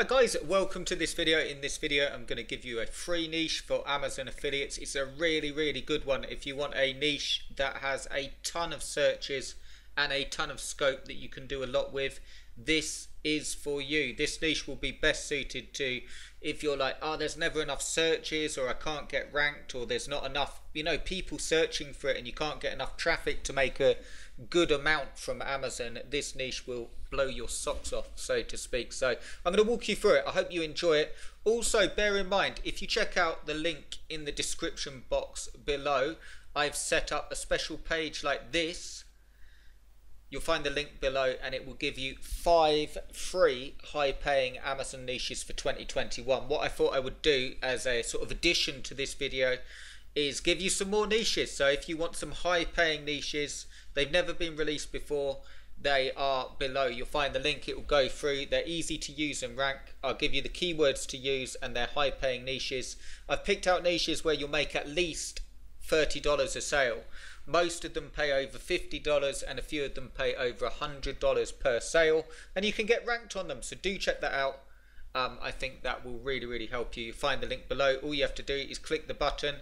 Hi guys, welcome to this video. In this video I'm going to give you a free niche for Amazon affiliates. It's a really really good one if you want a niche that has a ton of searches and a ton of scope that you can do a lot with. This is for you. This niche will be best suited to if you're like, oh, there's never enough searches, or I can't get ranked, or there's not enough, you know, people searching for it, and you can't get enough traffic to make a good amount from Amazon. This niche will blow your socks off, so to speak. So I'm going to walk you through it. I hope you enjoy it. Also, bear in mind, if you check out the link in the description box below, I've set up a special page like this You'll find the link below and it will give you five free high paying Amazon niches for 2021. What I thought I would do as a sort of addition to this video is give you some more niches. So if you want some high paying niches, they've never been released before, they are below. You'll find the link, it will go through. They're easy to use and rank. I'll give you the keywords to use and they're high paying niches. I've picked out niches where you'll make at least $30 a sale. Most of them pay over $50 and a few of them pay over $100 per sale. And you can get ranked on them, so do check that out. Um, I think that will really, really help you. Find the link below. All you have to do is click the button.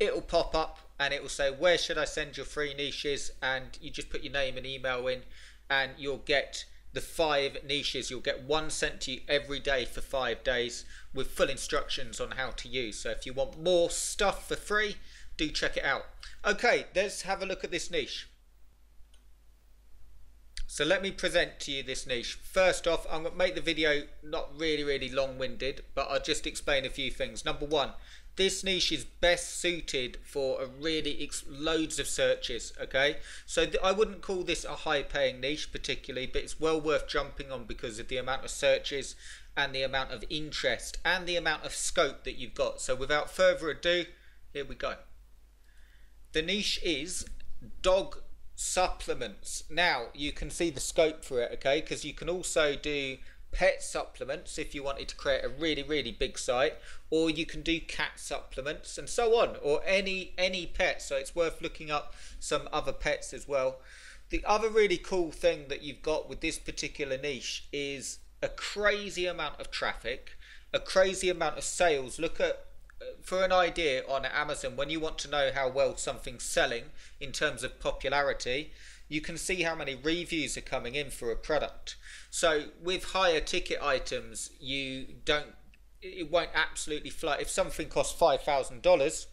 It will pop up and it will say, where should I send your free niches? And you just put your name and email in and you'll get the five niches. You'll get one sent to you every day for five days with full instructions on how to use. So if you want more stuff for free, do check it out. Okay, let's have a look at this niche. So let me present to you this niche. First off, I'm going to make the video not really, really long-winded, but I'll just explain a few things. Number one, this niche is best suited for a really loads of searches okay so I wouldn't call this a high paying niche particularly but it's well worth jumping on because of the amount of searches and the amount of interest and the amount of scope that you've got so without further ado here we go the niche is dog supplements. Now you can see the scope for it, okay? Because you can also do pet supplements if you wanted to create a really really big site or you can do cat supplements and so on or any any pet so it's worth looking up some other pets as well the other really cool thing that you've got with this particular niche is a crazy amount of traffic a crazy amount of sales look at for an idea on Amazon, when you want to know how well something's selling in terms of popularity, you can see how many reviews are coming in for a product. So with higher ticket items, you don't, it won't absolutely fly. If something costs five thousand dollars,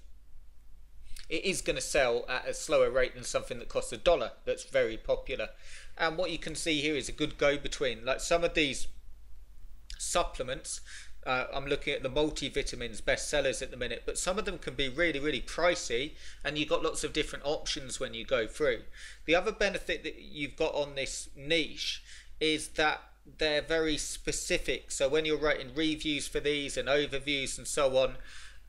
it is going to sell at a slower rate than something that costs a dollar. That's very popular. And what you can see here is a good go-between. Like some of these supplements uh, I'm looking at the multivitamins bestsellers at the minute, but some of them can be really, really pricey, and you've got lots of different options when you go through. The other benefit that you've got on this niche is that they're very specific. So when you're writing reviews for these and overviews and so on,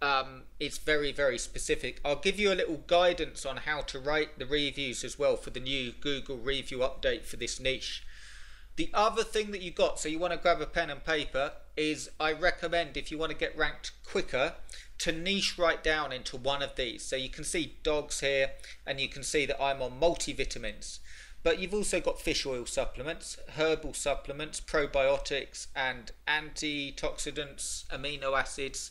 um, it's very, very specific. I'll give you a little guidance on how to write the reviews as well for the new Google review update for this niche. The other thing that you got, so you want to grab a pen and paper, is I recommend if you want to get ranked quicker to niche right down into one of these. So you can see dogs here and you can see that I'm on multivitamins. But you've also got fish oil supplements, herbal supplements, probiotics and antioxidants, amino acids.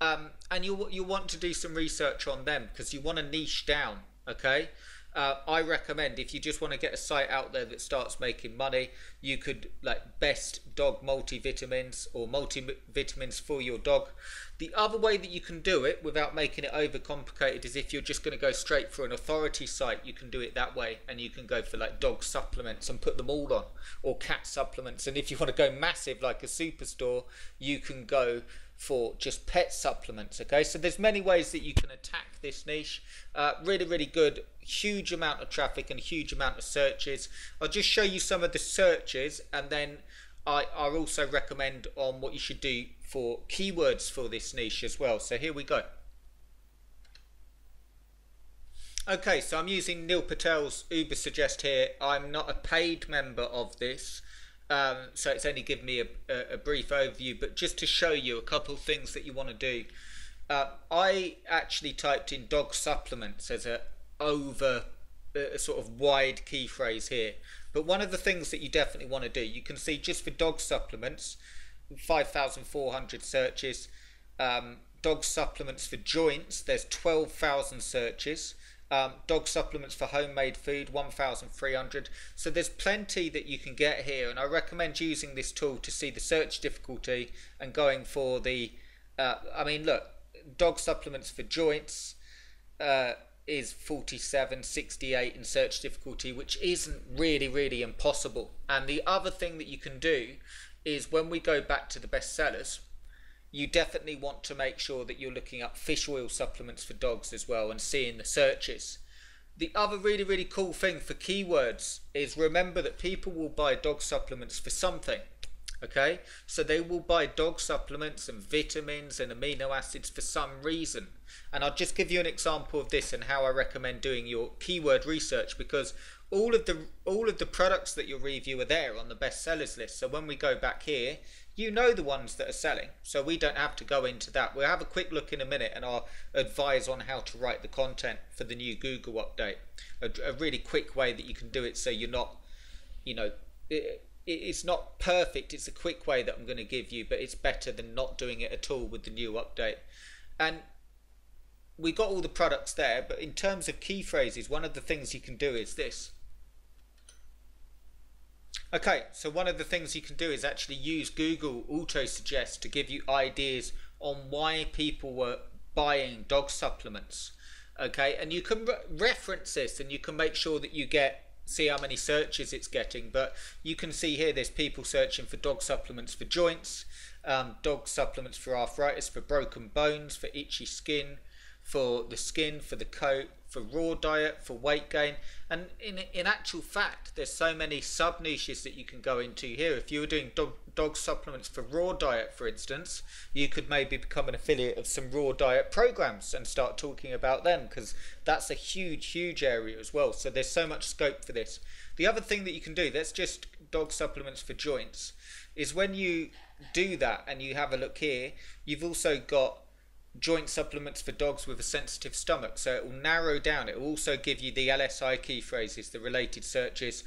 Um, and you, you want to do some research on them because you want to niche down, okay? Uh, I recommend if you just want to get a site out there that starts making money, you could like best dog multivitamins or multivitamins for your dog. The other way that you can do it without making it overcomplicated is if you're just going to go straight for an authority site, you can do it that way and you can go for like dog supplements and put them all on or cat supplements. And if you want to go massive like a superstore, you can go for just pet supplements okay? So there's many ways that you can attack this niche. Uh, really really good. Huge amount of traffic and huge amount of searches. I'll just show you some of the searches and then I, I also recommend on what you should do for keywords for this niche as well. So here we go. Okay so i'm using neil patel's Ubersuggest here. I'm not a paid member of this um, so it's only given me a, a, brief overview, but just to show you a couple of things that you want to do. Uh, I actually typed in dog supplements as a over a sort of wide key phrase here. But one of the things that you definitely want to do, you can see just for dog supplements, 5,400 searches. Um, dog supplements for joints, there's 12,000 searches. Um, dog supplements for homemade food, 1,300. So there's plenty that you can get here, and I recommend using this tool to see the search difficulty and going for the. Uh, I mean, look, dog supplements for joints uh, is 47, 68 in search difficulty, which isn't really, really impossible. And the other thing that you can do is when we go back to the bestsellers, you definitely want to make sure that you're looking up fish oil supplements for dogs as well and seeing the searches. The other really, really cool thing for keywords is remember that people will buy dog supplements for something. Okay, so they will buy dog supplements and vitamins and amino acids for some reason. And I'll just give you an example of this and how I recommend doing your keyword research because all of the all of the products that you review are there on the bestsellers list. So when we go back here, you know the ones that are selling. So we don't have to go into that. We'll have a quick look in a minute and I'll advise on how to write the content for the new Google update. A, a really quick way that you can do it so you're not, you know, it, it's not perfect. It's a quick way that I'm going to give you, but it's better than not doing it at all with the new update. And we got all the products there, but in terms of key phrases, one of the things you can do is this. Okay, so one of the things you can do is actually use Google Auto Suggest to give you ideas on why people were buying dog supplements. Okay, and you can re reference this and you can make sure that you get see how many searches it's getting. But you can see here there's people searching for dog supplements for joints, um, dog supplements for arthritis, for broken bones, for itchy skin, for the skin, for the coat, for raw diet, for weight gain. And in, in actual fact, there's so many sub niches that you can go into here. If you were doing dog, dog supplements for raw diet, for instance, you could maybe become an affiliate of some raw diet programs and start talking about them because that's a huge, huge area as well. So there's so much scope for this. The other thing that you can do, that's just dog supplements for joints, is when you do that and you have a look here, you've also got joint supplements for dogs with a sensitive stomach. So it will narrow down. It will also give you the LSI key phrases, the related searches,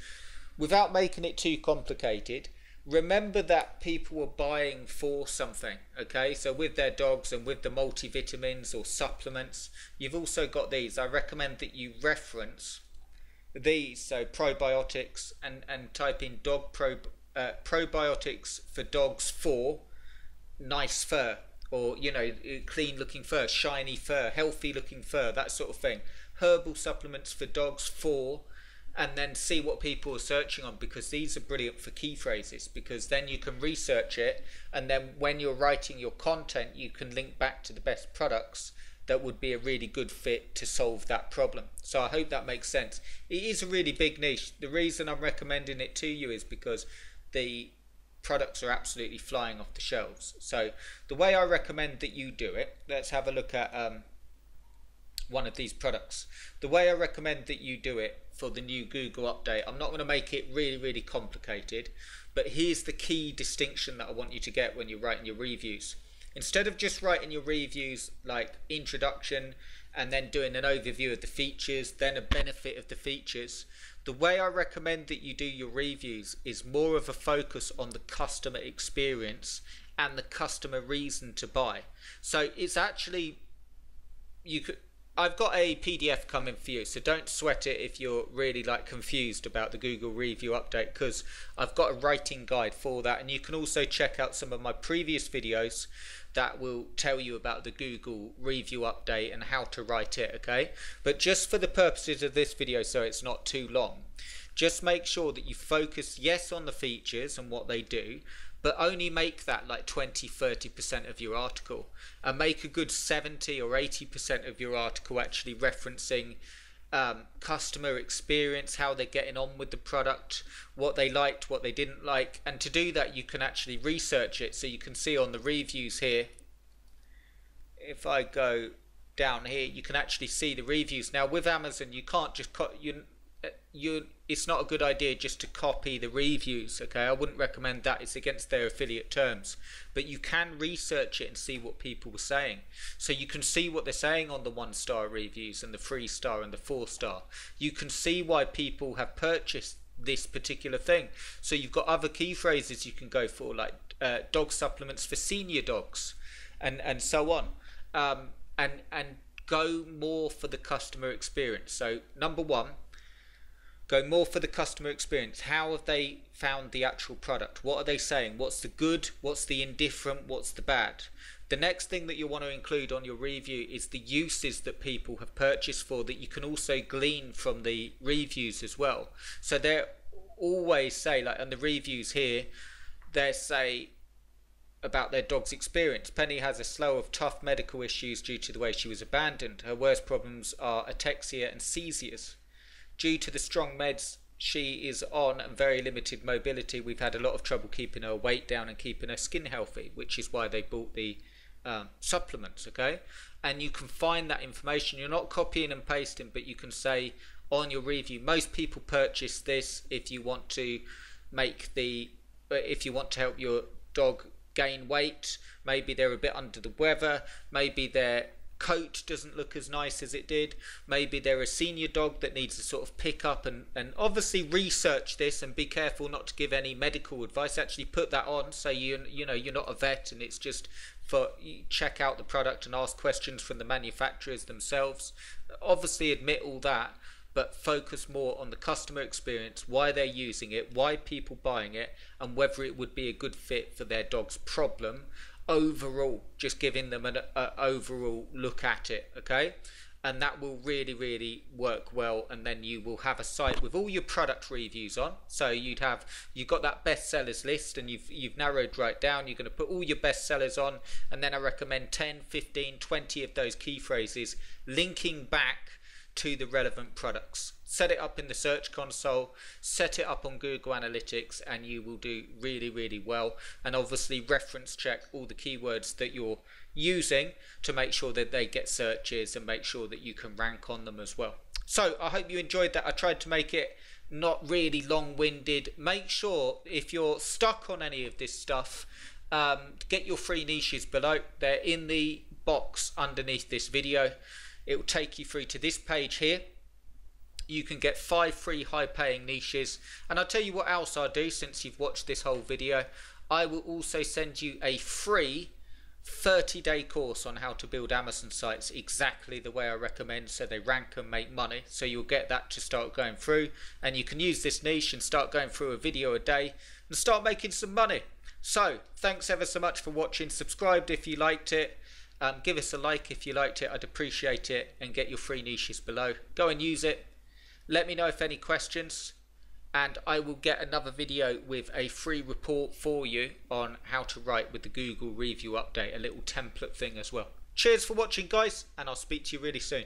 without making it too complicated. Remember that people were buying for something, okay? So with their dogs and with the multivitamins or supplements, you've also got these. I recommend that you reference these, so probiotics, and, and type in dog pro, uh, probiotics for dogs for nice fur or you know clean looking fur shiny fur healthy looking fur that sort of thing. Herbal supplements for dogs for and then see what people are searching on because these are brilliant for key phrases because then you can research it and then when you're writing your content you can link back to the best products that would be a really good fit to solve that problem. So i hope that makes sense. It is a really big niche. The reason i'm recommending it to you is because the products are absolutely flying off the shelves. So the way I recommend that you do it, let's have a look at um, one of these products. The way I recommend that you do it for the new Google update, I'm not going to make it really, really complicated, but here's the key distinction that I want you to get when you're writing your reviews. Instead of just writing your reviews like introduction and then doing an overview of the features, then a benefit of the features, the way I recommend that you do your reviews is more of a focus on the customer experience and the customer reason to buy. So it's actually you could I've got a PDF coming for you, so don't sweat it if you're really like confused about the Google review update because I've got a writing guide for that and you can also check out some of my previous videos that will tell you about the Google review update and how to write it, okay? But just for the purposes of this video, so it's not too long, just make sure that you focus, yes, on the features and what they do, but only make that like 20 30% of your article and make a good 70 or 80% of your article actually referencing um, customer experience, how they're getting on with the product, what they liked, what they didn't like. And to do that, you can actually research it. So you can see on the reviews here, if I go down here, you can actually see the reviews. Now with Amazon, you can't just cut you you it's not a good idea just to copy the reviews okay? I wouldn't recommend that. It's against their affiliate terms. But you can research it and see what people were saying. So you can see what they're saying on the one star reviews and the three star and the four star. You can see why people have purchased this particular thing. So you've got other key phrases you can go for, like uh, dog supplements for senior dogs, and and so on, um, and and go more for the customer experience. So number one, go more for the customer experience. How have they found the actual product? What are they saying? What's the good? What's the indifferent? What's the bad? The next thing that you want to include on your review is the uses that people have purchased for that you can also glean from the reviews as well. So they always say, like on the reviews here, they say about their dog's experience. Penny has a slow of tough medical issues due to the way she was abandoned. Her worst problems are ataxia and seizures. Due to the strong meds she is on and very limited mobility, we've had a lot of trouble keeping her weight down and keeping her skin healthy, which is why they bought the um, supplements, okay? And you can find that information. You're not copying and pasting, but you can say on your review, most people purchase this if you want to make the, uh, if you want to help your dog gain weight, maybe they're a bit under the weather, maybe they're coat doesn't look as nice as it did. Maybe they're a senior dog that needs to sort of pick up and, and obviously research this and be careful not to give any medical advice. Actually put that on so you you know you're not a vet and it's just for check out the product and ask questions from the manufacturers themselves. Obviously admit all that but focus more on the customer experience, why they're using it, why people buying it, and whether it would be a good fit for their dog's problem overall, just giving them an a, overall look at it, okay? And that will really, really work well. And then you will have a site with all your product reviews on. So you'd have you've got that bestsellers list, and you've you've narrowed right down. You're going to put all your bestsellers on, and then I recommend 10, 15, 20 of those key phrases linking back to the relevant products. Set it up in the search console, set it up on Google Analytics, and you will do really, really well. And obviously, reference check all the keywords that you're using to make sure that they get searches and make sure that you can rank on them as well. So, I hope you enjoyed that. I tried to make it not really long winded. Make sure if you're stuck on any of this stuff, um, get your free niches below. They're in the box underneath this video it will take you through to this page here. You can get five free high paying niches. And I'll tell you what else I'll do since you've watched this whole video. I will also send you a free 30 day course on how to build Amazon sites exactly the way I recommend so they rank and make money. So you'll get that to start going through. And you can use this niche and start going through a video a day and start making some money. So thanks ever so much for watching. Subscribe if you liked it um, give us a like if you liked it. I'd appreciate it. And get your free niches below. Go and use it. Let me know if any questions. And I will get another video with a free report for you on how to write with the Google Review Update. A little template thing as well. Cheers for watching guys. And I'll speak to you really soon.